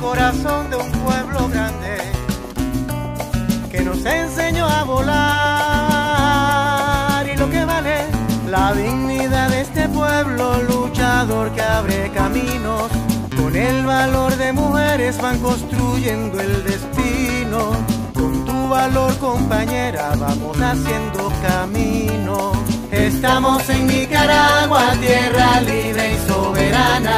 corazón de un pueblo grande que nos enseñó a volar. Y lo que vale la dignidad de este pueblo luchador que abre caminos con el valor de mujeres van construyendo el destino. Con tu valor compañera vamos haciendo camino. Estamos en Nicaragua tierra libre y soberana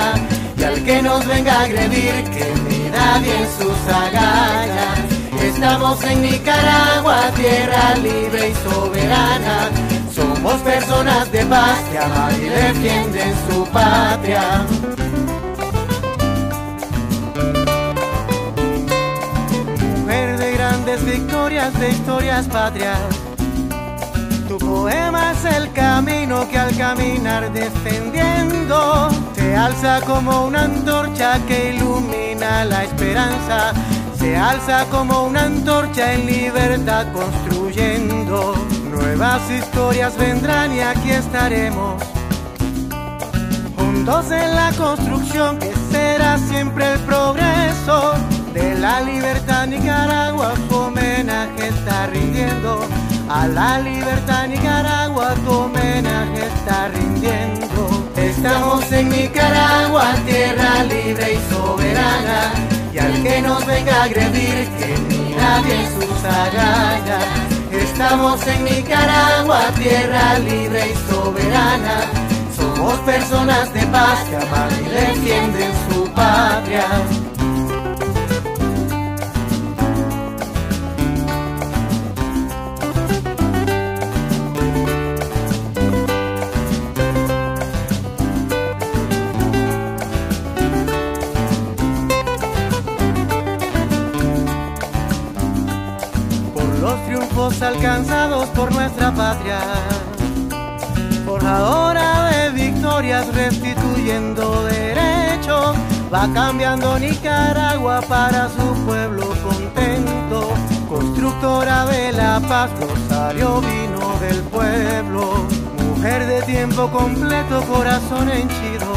que nos venga a agredir que mida bien sus agallas. Estamos en Nicaragua, tierra libre y soberana. Somos personas de paz que aman y defienden su patria. Mujer de grandes victorias, de historias patrias. Tu poema es el camino que al caminar se alza como una antorcha que ilumina la esperanza. Se alza como una antorcha en libertad construyendo. Nuevas historias vendrán y aquí estaremos. Juntos en la construcción que será siempre el progreso de la libertad Nicaragua su homenaje está rindiendo a la libertad Nicaragua tu homenaje está rindiendo estamos en Nicaragua que nos venga a agredir que mira bien sus agallas. Estamos en Nicaragua tierra libre y soberana. Somos personas de paz que aman y defienden su patria alcanzados por nuestra patria, forjadora de victorias restituyendo derechos, va cambiando Nicaragua para su pueblo contento, constructora de la paz, Rosario vino del pueblo, mujer de tiempo completo, corazón henchido,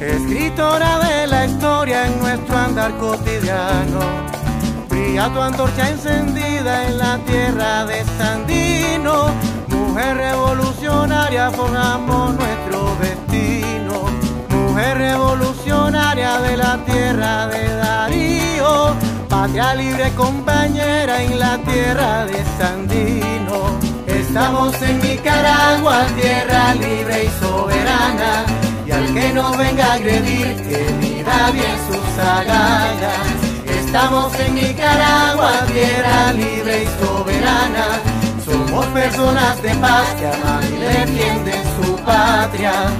escritora de la historia en nuestro andar cotidiano brilla tu antorcha encendida en la tierra de Sandino. Mujer revolucionaria, formamos nuestro destino. Mujer revolucionaria de la tierra de Darío. Patria libre compañera en la tierra de Sandino. Estamos en Nicaragua, tierra libre y soberana. Y al que no venga a agredir, que mida bien sus agallas. Estamos en Nicaragua, tierra libre y soberana. Somos personas de paz que aman y defienden su patria.